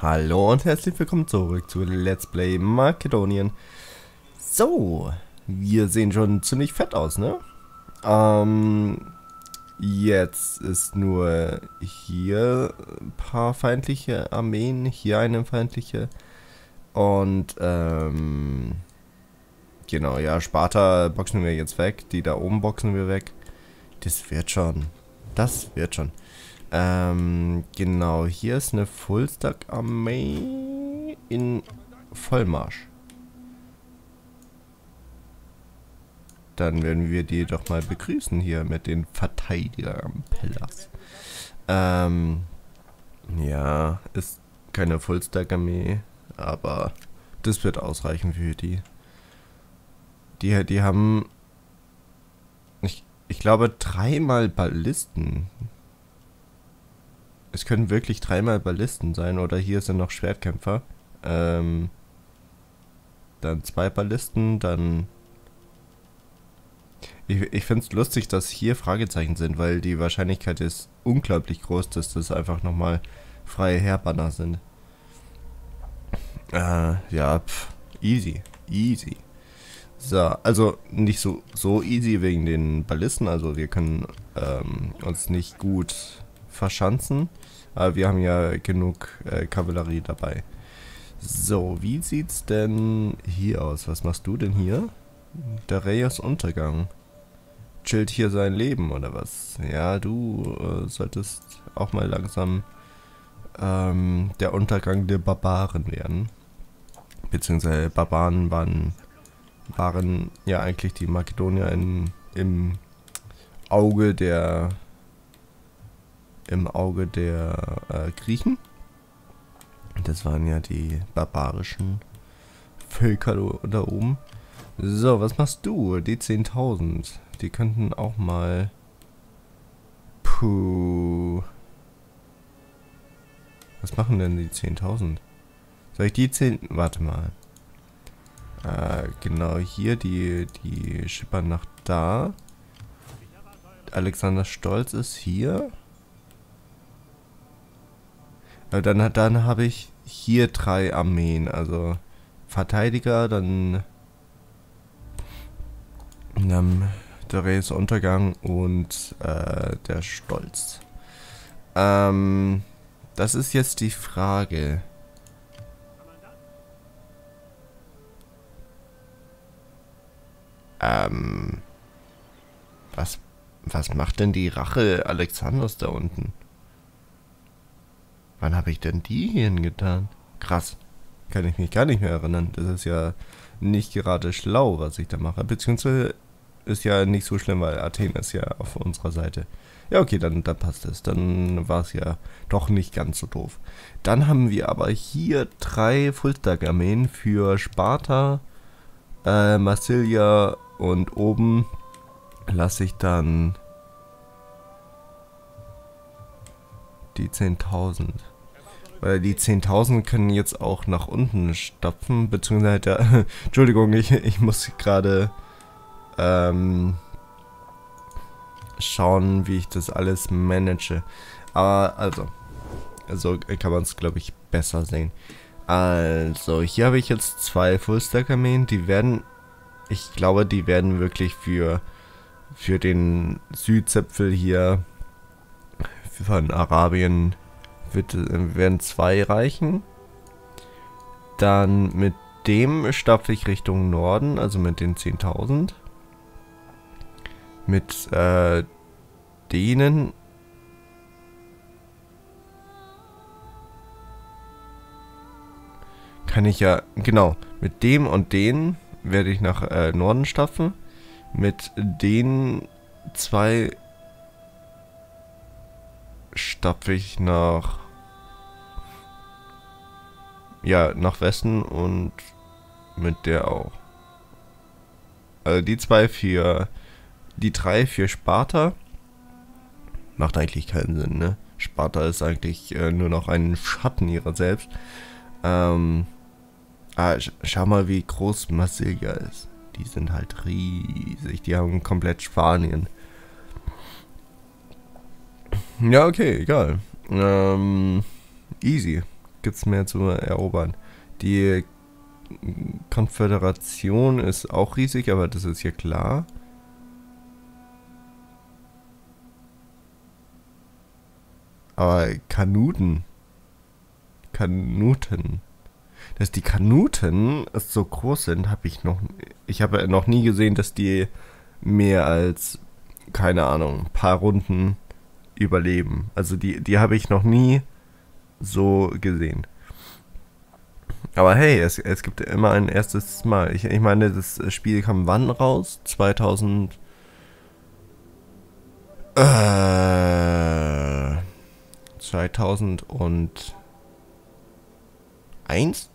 Hallo und herzlich willkommen zurück zu Let's Play Makedonien. So, wir sehen schon ziemlich fett aus, ne? Ähm, jetzt ist nur hier ein paar feindliche Armeen, hier eine feindliche und, ähm, genau, ja, Sparta boxen wir jetzt weg, die da oben boxen wir weg. Das wird schon, das wird schon. Ähm, genau, hier ist eine Fullstack-Armee in Vollmarsch. Dann werden wir die doch mal begrüßen hier mit den Verteidigern Pellas. Ähm, ja, ist keine Fullstack-Armee, aber das wird ausreichen für die. Die, die haben, ich, ich glaube, dreimal Ballisten. Es können wirklich dreimal Ballisten sein. Oder hier sind noch Schwertkämpfer. Ähm, dann zwei Ballisten, dann... Ich, ich finde es lustig, dass hier Fragezeichen sind, weil die Wahrscheinlichkeit ist unglaublich groß, dass das einfach nochmal freie Herbanner sind. Äh, ja, pff, easy, easy. So, also nicht so, so easy wegen den Ballisten, also wir können ähm, uns nicht gut verschanzen. Aber wir haben ja genug äh, Kavallerie dabei. So, wie sieht's denn hier aus? Was machst du denn hier? Der Reyes Untergang. Chillt hier sein Leben oder was? Ja, du äh, solltest auch mal langsam ähm, der Untergang der Barbaren werden. Beziehungsweise Barbaren waren, waren ja eigentlich die Makedonier in, im Auge der im Auge der äh, Griechen. Das waren ja die barbarischen Völker da oben. So, was machst du? Die 10.000. Die könnten auch mal... Puh. Was machen denn die 10.000? Soll ich die 10... Warte mal. Äh, genau, hier die, die schippern nach da. Alexander Stolz ist hier. Äh, dann, dann habe ich hier drei Armeen. Also Verteidiger, dann, dann der Reyes Untergang und äh, der Stolz. Ähm, das ist jetzt die Frage. Ähm, was, was macht denn die Rache Alexanders da unten? Wann habe ich denn die hier hingetan? Krass. Kann ich mich gar nicht mehr erinnern. Das ist ja nicht gerade schlau, was ich da mache. Beziehungsweise ist ja nicht so schlimm, weil Athen ist ja auf unserer Seite. Ja, okay, dann, dann passt es. Dann war es ja doch nicht ganz so doof. Dann haben wir aber hier drei Fullstack-Armeen für Sparta, äh, Massilia und oben lasse ich dann die 10.000. Weil die 10.000 können jetzt auch nach unten stapfen, beziehungsweise, der, Entschuldigung, ich, ich muss gerade ähm, schauen, wie ich das alles manage. Aber, also, also kann man es, glaube ich, besser sehen. Also, hier habe ich jetzt zwei Fullstack-Armeen, die werden, ich glaube, die werden wirklich für, für den Südzipfel hier von Arabien wird, werden zwei reichen. Dann mit dem stapfe ich Richtung Norden, also mit den 10.000. Mit äh, denen kann ich ja, genau, mit dem und denen werde ich nach äh, Norden stapfen. Mit den zwei stapfe ich nach ja, nach Westen und mit der auch. Also die zwei für die drei für Sparta macht eigentlich keinen Sinn, ne? Sparta ist eigentlich äh, nur noch ein Schatten ihrer selbst. Ähm, ah, schau mal, wie groß Marsilia ist. Die sind halt riesig. Die haben komplett Spanien. Ja, okay, egal. Ähm, easy. gibt's mehr zu erobern? Die Konföderation ist auch riesig, aber das ist ja klar. Aber Kanuten. Kanuten. Dass die Kanuten so groß sind, habe ich noch. Ich habe noch nie gesehen, dass die mehr als, keine Ahnung, ein paar Runden überleben. Also die, die habe ich noch nie so gesehen. Aber hey, es, es gibt immer ein erstes Mal. Ich, ich meine, das Spiel kam wann raus? 2000. Äh, 2001?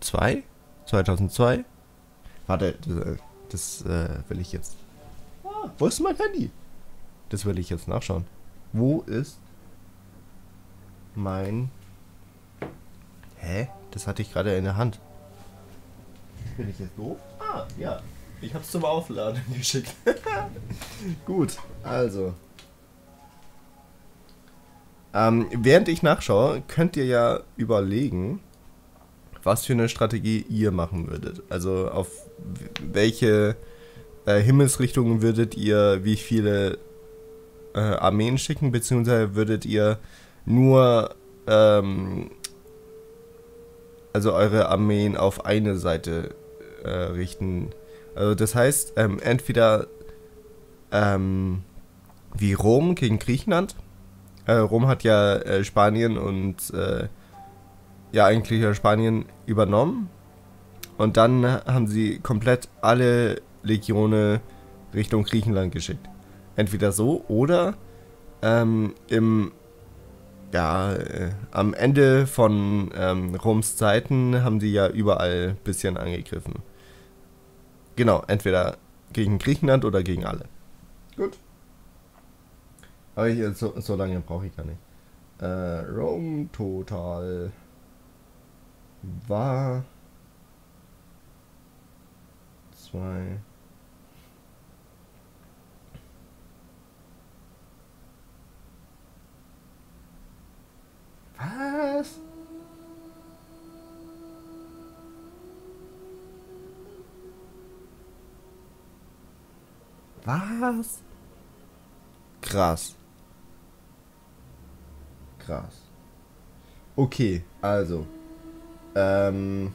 2? 2002? Warte, das, das äh, will ich jetzt. Ah, wo ist mein Handy? Das will ich jetzt nachschauen. Wo ist mein. Hä? Das hatte ich gerade in der Hand. Bin ich jetzt doof? Ah, ja. Ich hab's zum Aufladen geschickt. Gut, also. Ähm, während ich nachschaue, könnt ihr ja überlegen, was für eine Strategie ihr machen würdet. Also auf welche äh, Himmelsrichtungen würdet ihr wie viele äh, Armeen schicken, beziehungsweise würdet ihr nur ähm, also eure Armeen auf eine Seite äh, richten. Also das heißt, ähm, entweder ähm, wie Rom gegen Griechenland. Äh, Rom hat ja äh, Spanien und äh, ja eigentlich ja Spanien übernommen. Und dann haben sie komplett alle Legionen Richtung Griechenland geschickt. Entweder so oder ähm, im ja, äh, am Ende von ähm, Roms Zeiten haben sie ja überall ein bisschen angegriffen. Genau, entweder gegen Griechenland oder gegen alle. Gut. Aber ich, so, so lange brauche ich gar nicht. Äh, Rome Total war zwei Was? Krass. Krass. Okay, also. Ähm.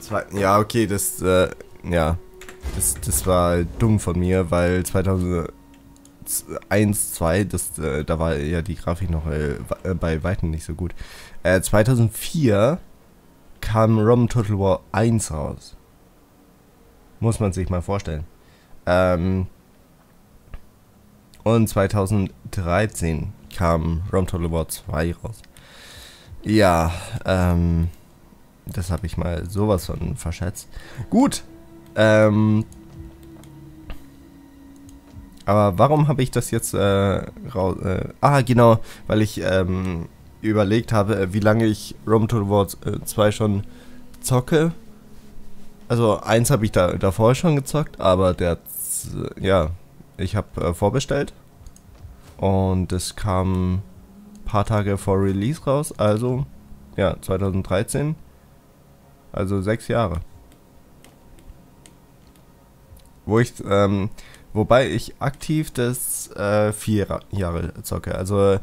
Zwei, ja, okay, das, äh, ja. Das, das war dumm von mir, weil 2000, 1, 2, das, äh, da war ja die Grafik noch äh, äh bei Weitem nicht so gut. Äh, 2004 kam ROM Total War 1 raus. Muss man sich mal vorstellen. Ähm, und 2013 kam ROM Total War 2 raus. Ja, ähm, das habe ich mal sowas von verschätzt. Gut, ähm, aber warum habe ich das jetzt äh, raus... Äh, ah, genau, weil ich ähm, überlegt habe, äh, wie lange ich Rome Towards äh, 2 schon zocke. Also eins habe ich da davor schon gezockt, aber der... Ja, ich habe äh, vorbestellt. Und es kam ein paar Tage vor Release raus, also ja, 2013. Also sechs Jahre. Wo ich ähm, Wobei ich aktiv das äh, vier Jahre zocke. Also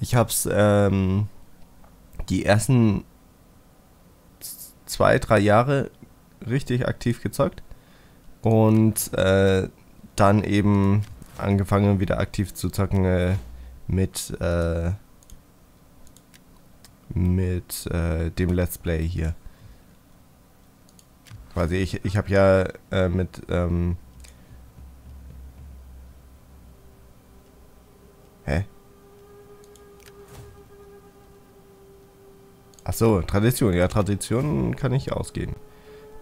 ich hab's ähm, die ersten zwei, drei Jahre richtig aktiv gezockt. Und äh, dann eben angefangen wieder aktiv zu zocken äh, mit äh, mit äh, dem Let's Play hier. Quasi ich, ich habe ja äh, mit ähm, Hä? Ach so, Tradition. Ja, Tradition kann ich ausgehen.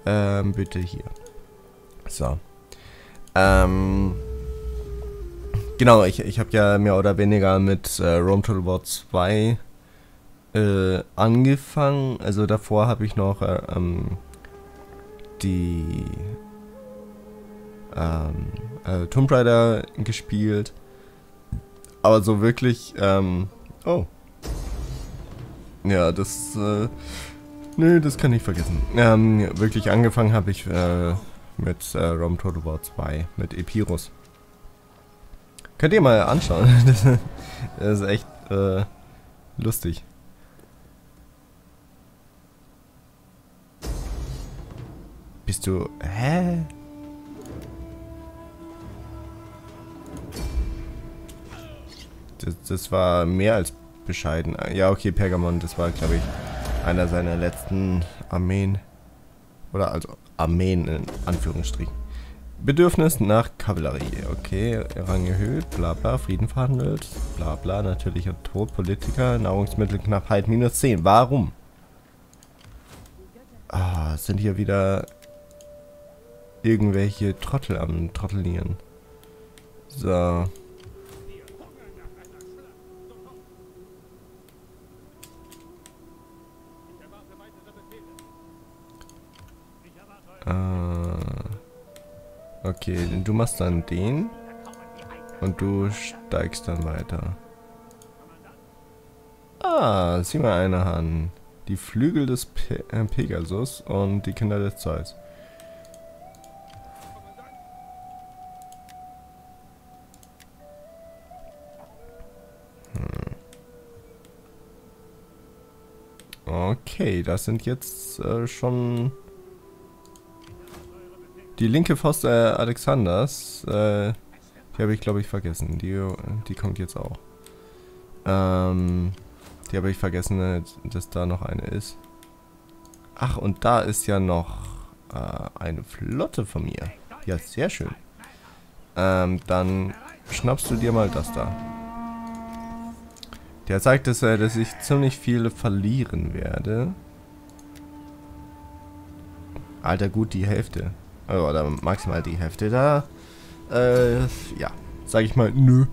Ähm, bitte hier. So. Ähm, genau, ich, ich habe ja mehr oder weniger mit äh, Rome Total War 2 äh, angefangen. Also davor habe ich noch äh, ähm, die ähm, äh, Tomb Raider gespielt. Aber so wirklich, ähm, oh. Ja, das, äh, nö, das kann ich vergessen. Ähm, wirklich angefangen habe ich, äh, mit äh, Rome Total War 2, mit Epirus. Könnt ihr mal anschauen. das, ist echt, äh, lustig. Bist du, hä? Das, das war mehr als bescheiden. Ja, okay, Pergamon, das war, glaube ich, einer seiner letzten Armeen. Oder also Armeen in Anführungsstrichen. Bedürfnis nach Kavallerie. Okay, Rang erhöht, bla bla, Frieden verhandelt, bla bla, natürlicher Tod, Politiker, Nahrungsmittelknappheit minus 10. Warum? Ah, sind hier wieder irgendwelche Trottel am Trottelieren. So. Äh, okay, du machst dann den. Und du steigst dann weiter. Ah, sieh mal eine an. Die Flügel des Pe äh, Pegasus und die Kinder des Zeus. Hm. Okay, das sind jetzt äh, schon die linke Faust äh, Alexanders, äh, die habe ich glaube ich vergessen. Die, die kommt jetzt auch. Ähm, die habe ich vergessen, äh, dass da noch eine ist. Ach, und da ist ja noch äh, eine Flotte von mir. Ja, sehr schön. Ähm, dann schnappst du dir mal das da. Der sagt, dass, äh, dass ich ziemlich viele verlieren werde. Alter, gut, die Hälfte. Oder maximal die Hälfte da. Äh, ja. Sag ich mal, nö.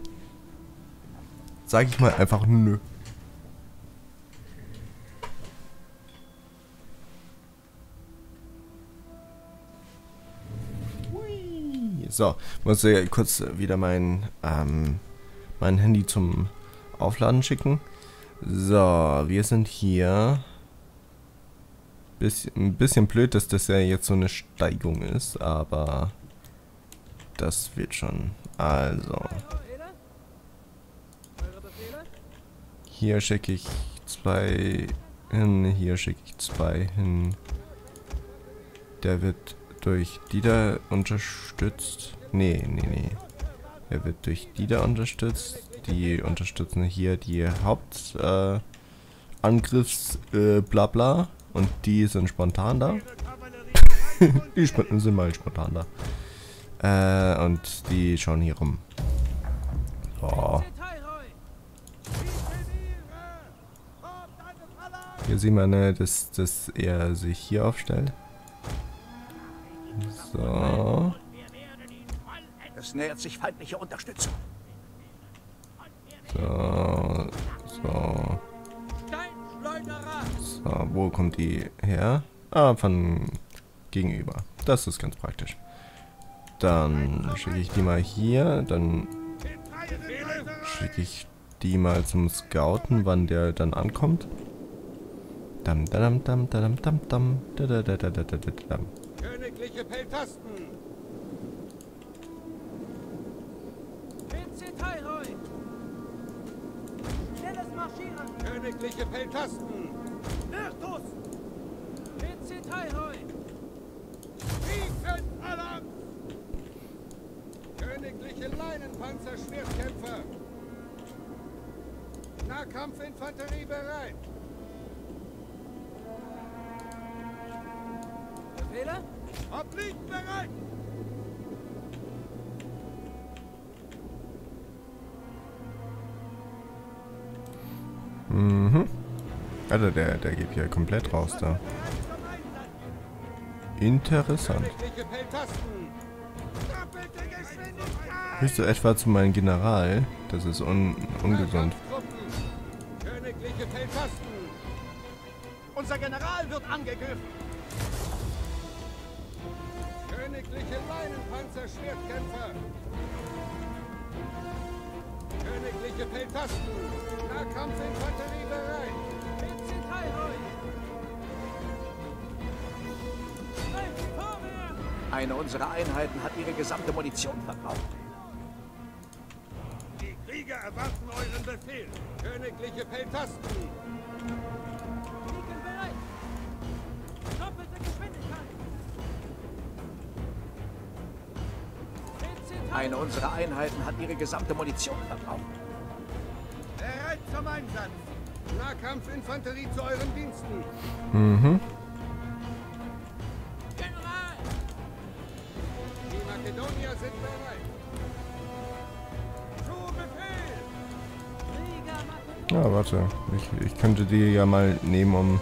Sag ich mal einfach nö. So, muss ich kurz wieder mein, ähm, mein Handy zum Aufladen schicken. So, wir sind hier Bisschen, ein bisschen blöd, dass das ja jetzt so eine Steigung ist, aber das wird schon. Also. Hier schicke ich zwei hin, hier schicke ich zwei hin. Der wird durch die da unterstützt. Nee, nee, nee. Er wird durch die da unterstützt. Die unterstützen hier die Hauptangriffs äh, äh, bla bla. Und die sind spontan da. die sind mal spontan da. Äh, und die schauen hier rum. So. Hier sieht man, ne, dass, dass er sich hier aufstellt. So. Es nähert sich feindliche Unterstützung. So. So. So, wo kommt die her? Ah, von gegenüber. Das ist ganz praktisch. Dann schicke ich die mal hier. Dann schicke ich die mal zum Scouten, wann der dann ankommt. Dam dam dam dam dam dam da da da da da da dam. Königliche Peltasten. Königliche Peltasten. Königliche Leinenpanzer-Schwertkämpfer! Nahkampfinfanterie bereit! Befehle? Obliegt bereit! Alter, der, der geht hier komplett raus da. Interessant. Bist du etwa zu meinem General? Das ist un ungesund. Unser General wird angegriffen. Königliche Leinenpanzer-Schwertkämpfer. Königliche Peltasten. Nahkampfinfanterie bereit. Eine unserer Einheiten hat ihre gesamte Munition verbraucht. Die Krieger erwarten euren Befehl. Königliche Peltasten. Beacon bereit! Doppelte Geschwindigkeit! Eine unserer Einheiten hat ihre gesamte Munition verbraucht. Bereit zum Einsatz. Nahkampfinfanterie zu euren Diensten. Mhm. Warte. Ich, ich könnte die ja mal nehmen, um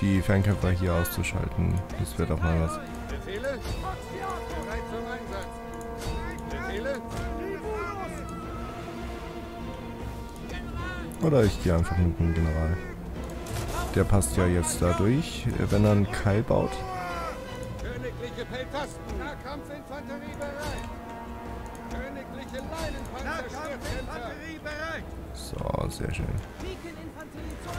die Fernkämpfer hier auszuschalten. Das wäre doch mal was. Oder ich gehe einfach mit dem General. Der passt ja jetzt da durch, wenn er einen Keil baut. Königliche Peltasten. Nahkampfinfanterie bereit. So, sehr schön. Beacon Infanterie zu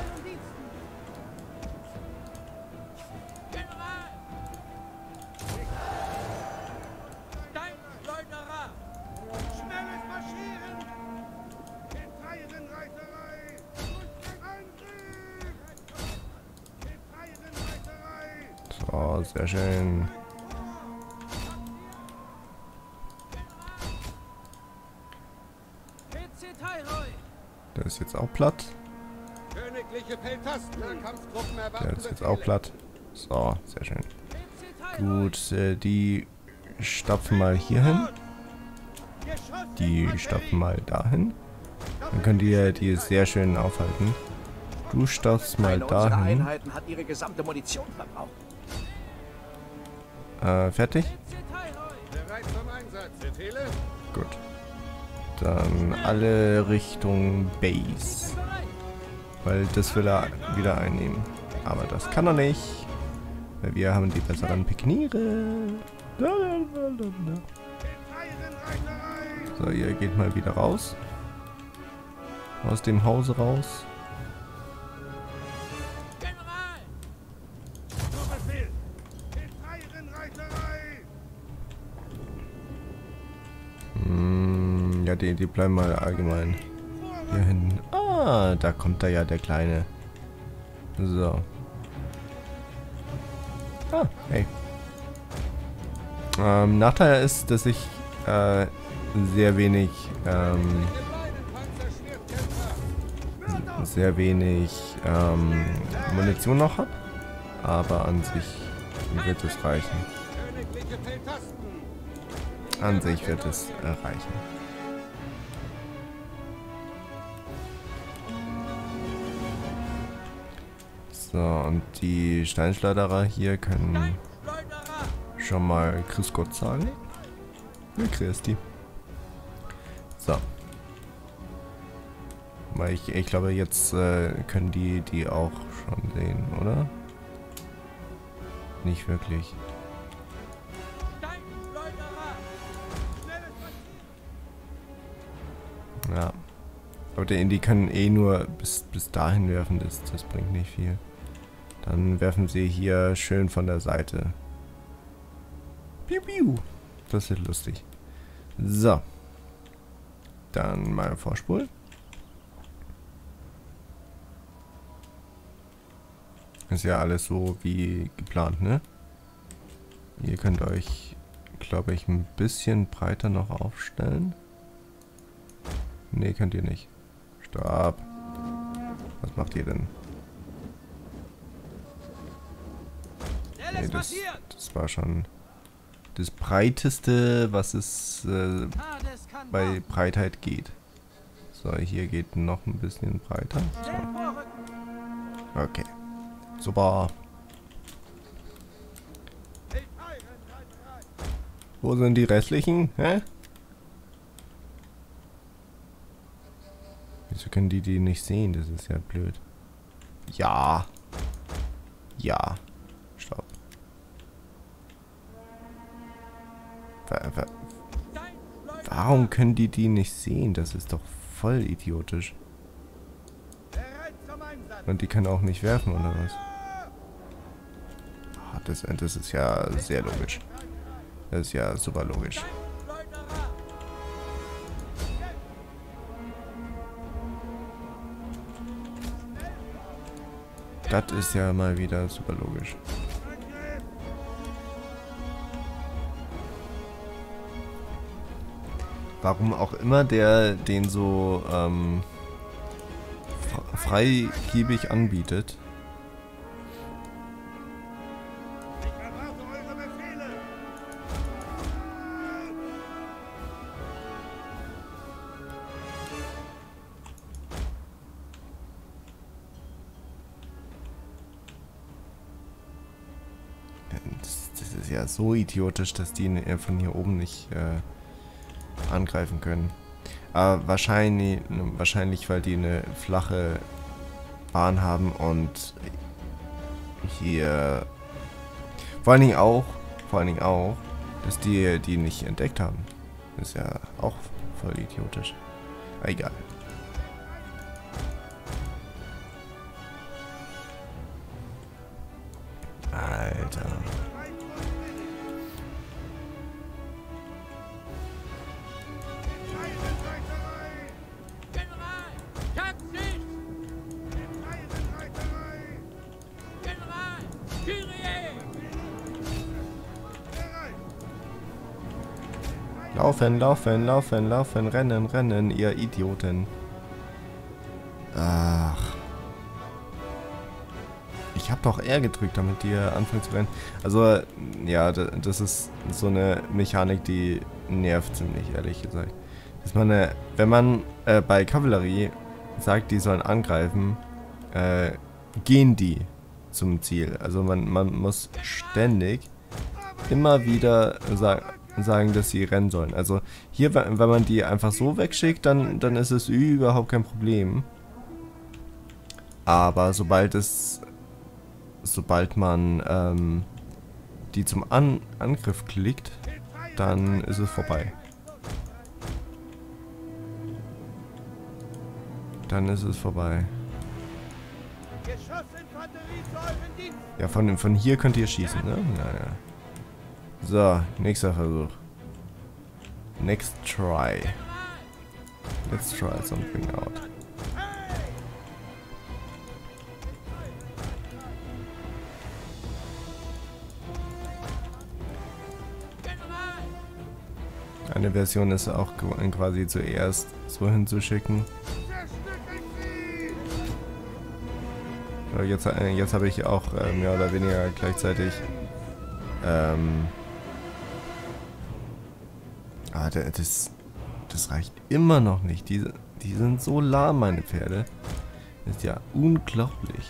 ist jetzt auch platt. Der ist jetzt auch platt. So, sehr schön. Gut, äh, die stapfen mal hier hin. Die stapfen mal dahin. Dann könnt ihr die sehr schön aufhalten. Du stapfst mal dahin. Einheiten hat ihre gesamte Munition verbraucht. Äh, fertig? Gut. Dann alle Richtung Base. Weil das will er wieder einnehmen. Aber das kann er nicht. Weil wir haben die besseren Pikniere. So, ihr geht mal wieder raus. Aus dem Hause raus. Die, die bleiben mal allgemein hier hinten. Ah, da kommt da ja der Kleine. So. Ah, hey. Ähm, Nachteil ist, dass ich äh, sehr wenig, ähm, sehr wenig ähm, Munition noch habe. Aber an sich wird es reichen. An sich wird es äh, So, und die Steinschleuderer hier können schon mal Grüß Gott sagen. Ja, Christi. So. Weil ich, ich glaube, jetzt äh, können die die auch schon sehen, oder? Nicht wirklich. Ja. Aber die, die können eh nur bis, bis dahin werfen, das, das bringt nicht viel. Dann werfen sie hier schön von der Seite. Piu, piu. Das wird lustig. So. Dann mal vorspulen. Ist ja alles so wie geplant, ne? Ihr könnt euch, glaube ich, ein bisschen breiter noch aufstellen. Nee, könnt ihr nicht. Stopp. Was macht ihr denn? Schnelles das, das war schon das breiteste, was es äh, bei. Breitheit geht. So, hier geht noch ein bisschen breiter. Vorrücken! Okay. Super. Wo sind die restlichen? Hä? Wieso können die die nicht sehen? Das ist ja blöd. Ja. Ja. Warum können die die nicht sehen? Das ist doch voll idiotisch. Und die können auch nicht werfen, oder was? Ah, das, das ist ja sehr logisch. Das ist ja super logisch. Das ist ja mal wieder super logisch. Warum auch immer der den so ähm, fre- freigiebig anbietet. Das, ist ja so idiotisch, dass die von hier oben nicht äh, angreifen können. Aber wahrscheinlich, wahrscheinlich, weil die eine flache Bahn haben und hier vor allen Dingen auch, vor allen Dingen auch, dass die die nicht entdeckt haben. Ist ja auch voll idiotisch. Egal. Laufen, laufen, laufen, laufen, rennen, rennen, ihr Idioten. Ach. Ich hab doch R gedrückt, damit die anfangen zu rennen. Also, ja, da- das ist so eine Mechanik, die nervt ziemlich, ehrlich gesagt. Dass man, äh, wenn man äh, bei Kavallerie sagt, die sollen angreifen, äh, gehen die zum Ziel. Also man, man muss ständig immer wieder sa sagen, dass sie rennen sollen. Also hier, wenn man die einfach so wegschickt, dann, dann ist es überhaupt kein Problem. Aber sobald es, sobald man ähm, die zum An Angriff klickt, dann ist es vorbei. Dann ist es vorbei. Ja, von, von hier könnt ihr schießen, ne? Ja, ja. So, nächster Versuch. Next try. Let's try something out. Eine Version ist auch qu- quasi zuerst so hinzuschicken. Jetzt, äh, jetzt habe ich auch äh, mehr oder weniger gleichzeitig. Ähm. Da- das, das reicht immer noch nicht. Die, die sind so lahm, meine Pferde. Das ist ja unglaublich.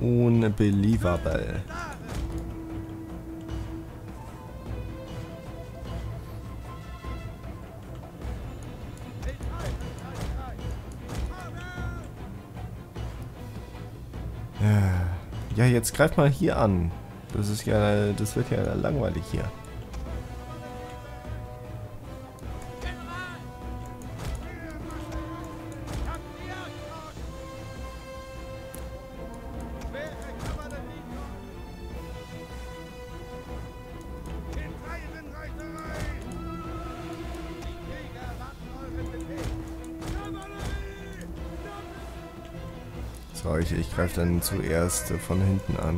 Unbelievable. Ja, jetzt greif mal hier an. Das ist ja, das wird ja langweilig hier. Ich, ich greife dann zuerst äh, von hinten an.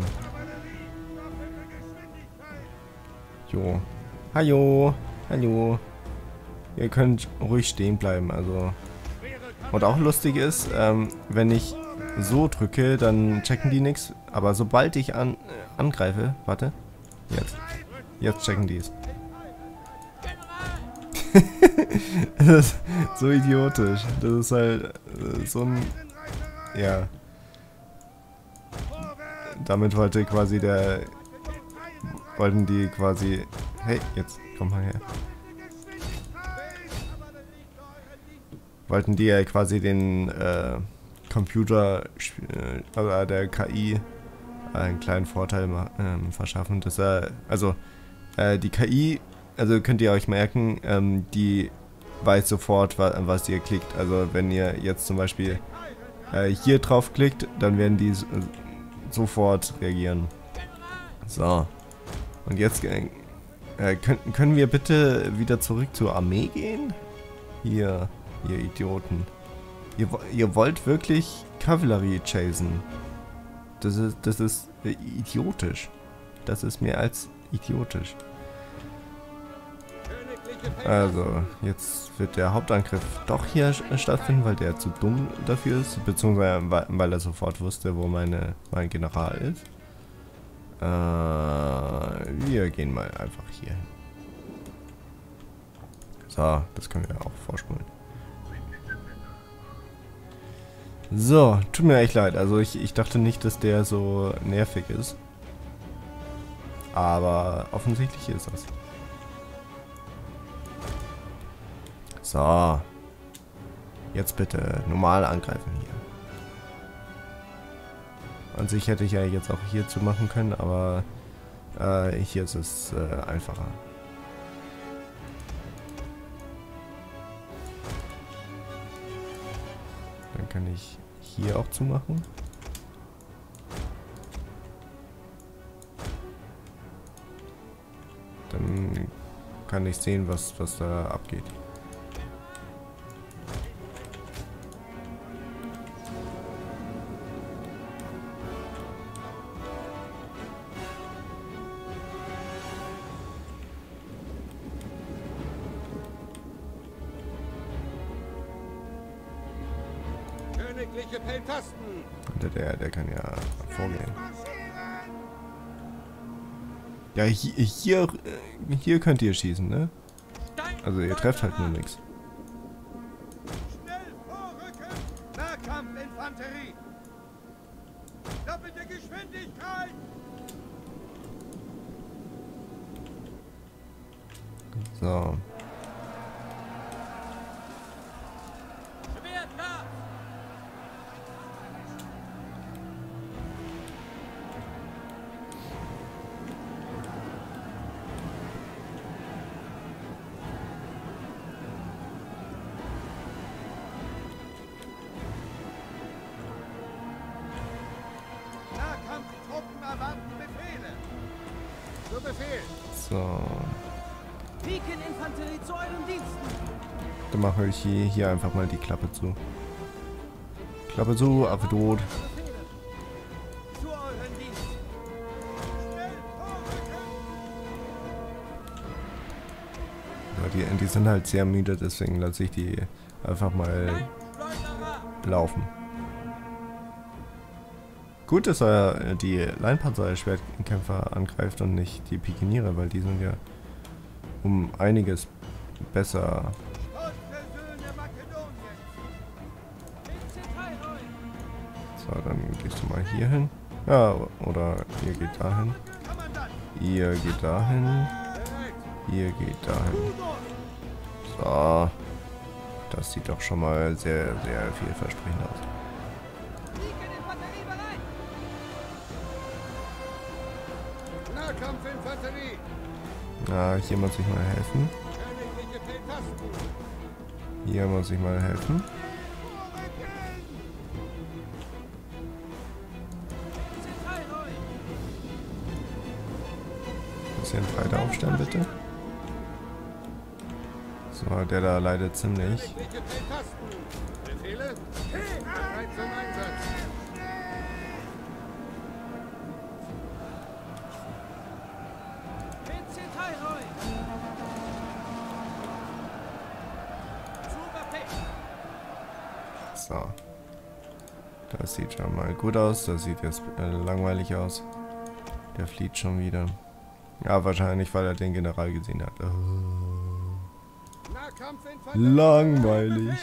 Jo. Hallo. Hallo. Ihr könnt ruhig stehen bleiben, also. Und auch lustig ist, ähm, wenn ich so drücke, dann checken die nichts. Aber sobald ich an, äh, angreife, warte. Jetzt. Jetzt checken die es. das ist so idiotisch. Das ist halt äh, so ein. Ja. Damit wollte quasi der. Wollten die quasi. Hey, jetzt komm mal her. Wollten die ja quasi den äh, Computer, äh, oder der KI einen kleinen Vorteil ähm, verschaffen, dass er. Also, äh, die KI, also könnt ihr euch merken, ähm, die weiß sofort, wa was ihr klickt. Also, wenn ihr jetzt zum Beispiel äh, hier drauf klickt, dann werden die sofort reagieren. So. Und jetzt äh, äh, können, können wir bitte wieder zurück zur Armee gehen? Hier, ihr Idioten. Ihr, ihr wollt wirklich Kavallerie chasen. Das ist, das ist äh, idiotisch. Das ist mehr als idiotisch. Also, jetzt wird der Hauptangriff doch hier stattfinden, weil der zu dumm dafür ist, beziehungsweise weil, weil er sofort wusste, wo meine, mein General ist. Äh, wir gehen mal einfach hier hin. So, das können wir auch vorspulen. So, tut mir echt leid. Also ich, ich dachte nicht, dass der so nervig ist. Aber offensichtlich ist das. So. Jetzt bitte normal angreifen hier. An sich hätte ich ja jetzt auch hier zu machen können, aber äh, hier ist es äh, einfacher. Dann kann ich hier auch zumachen. Dann kann ich sehen, was, was da abgeht. Königliche Peltasten. Der, der, der kann ja vorgehen. Ja, hier, hier, äh, hier könnt ihr schießen, ne? Also ihr trefft halt nur nichts. Hier, einfach mal die Klappe zu. Klappe zu, Affe tot. Die, die sind halt sehr müde, deswegen lasse ich die einfach mal laufen. Gut, dass er äh, die Leinpanzer-Schwertkämpfer angreift und nicht die Pikeniere, weil die sind ja um einiges besser. So, dann gehst du mal hier hin. Ja, oder ihr geht dahin. Ihr geht dahin. Ihr geht dahin. So. Das sieht doch schon mal sehr, sehr vielversprechend aus. Na, hier muss ich mal helfen. Hier muss ich mal helfen. Bisschen breiter aufstellen, bitte. So, der da leidet ziemlich. So. Das sieht schon mal gut aus. Das sieht jetzt äh, langweilig aus. Der flieht schon wieder. Ja, wahrscheinlich, weil er den General gesehen hat. Oh. Langweilig.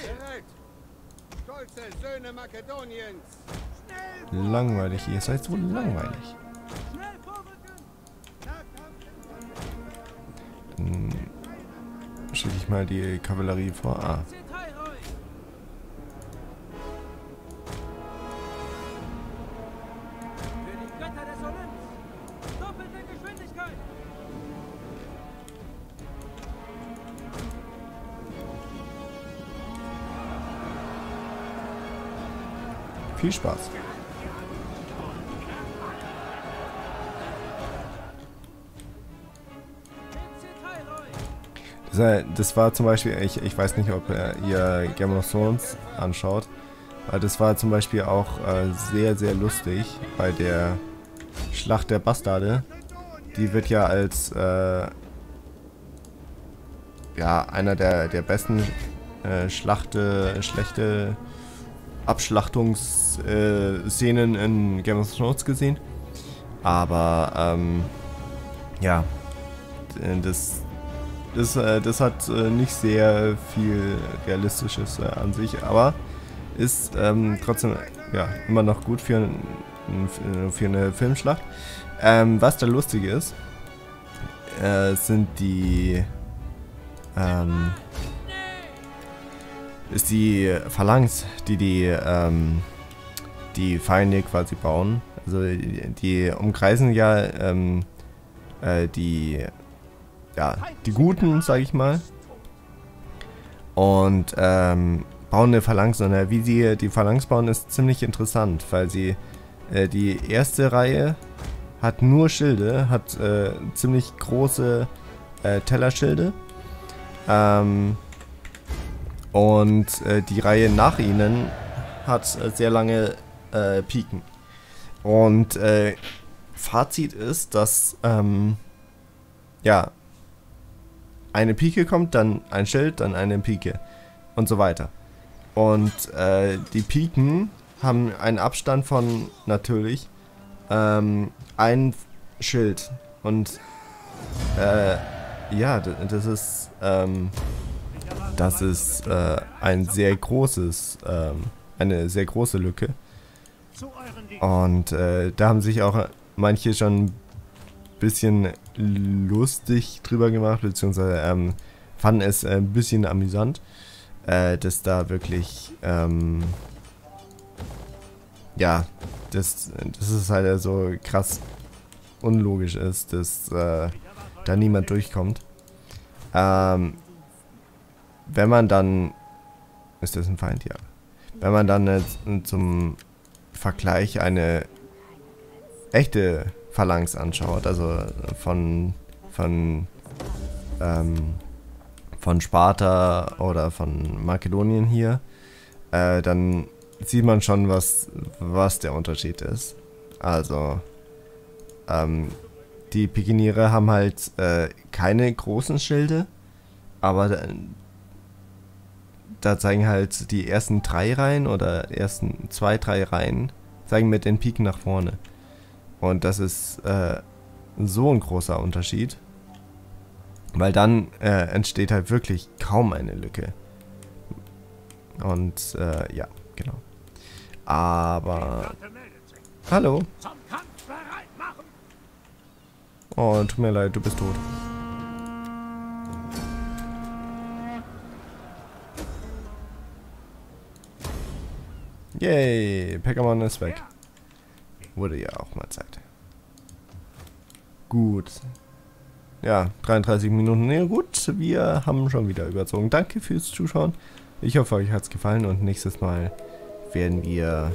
Langweilig. Ihr seid so langweilig. Dann schicke ich mal die Kavallerie vor. Ah, viel Spaß. Das war zum Beispiel, ich, ich weiß nicht, ob ihr Game of Thrones anschaut, aber das war zum Beispiel auch äh, sehr, sehr lustig bei der Schlacht der Bastarde. Die wird ja als äh, ja, einer der, der besten äh, Schlachte, schlechte Abschlachtungsszenen in Game of Thrones gesehen. Aber ähm, ja, das das, äh, das hat äh, nicht sehr viel Realistisches äh, an sich, aber ist ähm, trotzdem ja, immer noch gut für, für eine Filmschlacht. Ähm, was da lustig ist, äh, sind die ähm, ist die Phalanx, die die, ähm, die Feinde quasi bauen. Also die, umkreisen ja ähm, äh, die ja, die Guten, sag ich mal. Und ähm, bauen eine Phalanx. Und äh, wie sie die Phalanx bauen, ist ziemlich interessant, weil sie äh, die erste Reihe hat nur Schilde, hat äh, ziemlich große äh, Tellerschilde. Ähm, und äh, die Reihe nach ihnen hat äh, sehr lange Piken. Und Fazit ist, dass ähm, ja, eine Pike kommt, dann ein Schild, dann eine Pike und so weiter. Und äh, die Piken haben einen Abstand von natürlich ähm, ein Schild. Und äh, ja, das ist ähm, das ist äh, ein sehr großes, ähm, eine sehr große Lücke. Und äh, da haben sich auch manche schon bisschen lustig drüber gemacht, beziehungsweise ähm, fanden es ein bisschen amüsant, äh, dass da wirklich, ähm, ja, dass, dass es halt so krass unlogisch ist, dass äh, da niemand durchkommt. Ähm, wenn man dann, ist das ein Feind, ja. Wenn man dann äh, zum Vergleich eine echte Phalanx anschaut, also von, von, ähm, von Sparta oder von Makedonien hier, äh, dann sieht man schon, was, was der Unterschied ist. Also, ähm, die Pikiniere haben halt äh, keine großen Schilde, aber da, zeigen halt die ersten drei Reihen oder ersten zwei, drei Reihen zeigen mit den Piken nach vorne. Und das ist äh, so ein großer Unterschied. Weil dann äh, entsteht halt wirklich kaum eine Lücke. Und äh, ja, genau. Aber... Hallo. Oh, tut mir leid, du bist tot. Yay, Peckermann ist weg. Wurde ja auch mal Zeit. Gut. Ja, 33 Minuten. Ne, gut, wir haben schon wieder überzogen. Danke fürs Zuschauen. Ich hoffe, euch hat es gefallen und nächstes Mal werden wir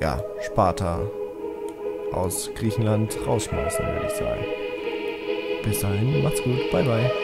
ja, Sparta aus Griechenland rausschmeißen, würde ich sagen. Bis dahin, macht's gut, bye bye.